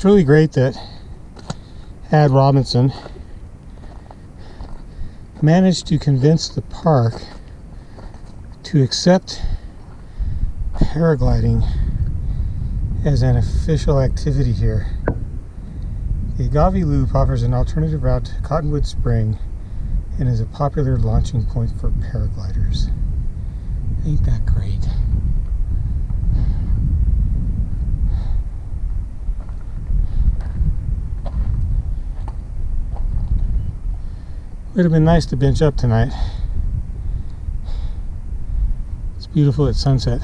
It's really great that Ad Robinson managed to convince the park to accept paragliding as an official activity here. The Agave Loop offers an alternative route to Cottonwood Spring and is a popular launching point for paragliders. Ain't that great? Would have been nice to bench up tonight. It's beautiful at sunset.